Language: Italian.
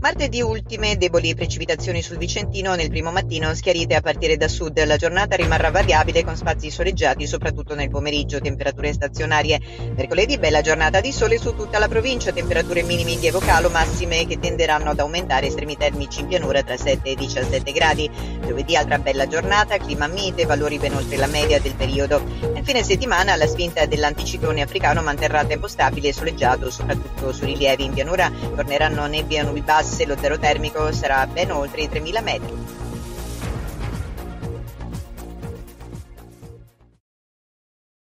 Martedì ultime deboli precipitazioni sul Vicentino nel primo mattino schiarite a partire da sud. La giornata rimarrà variabile con spazi soleggiati soprattutto nel pomeriggio, temperature stazionarie. Mercoledì bella giornata di sole su tutta la provincia, temperature minime in lieve calo, massime che tenderanno ad aumentare, estremi termici in pianura tra 7 e 17 gradi. Giovedì altra bella giornata, clima mite, valori ben oltre la media del periodo. Nel fine settimana la spinta dell'anticiclone africano manterrà tempo stabile e soleggiato soprattutto sui rilievi in pianura torneranno nebbie e nubi basse, lo zero termico sarà ben oltre i 3000 metri.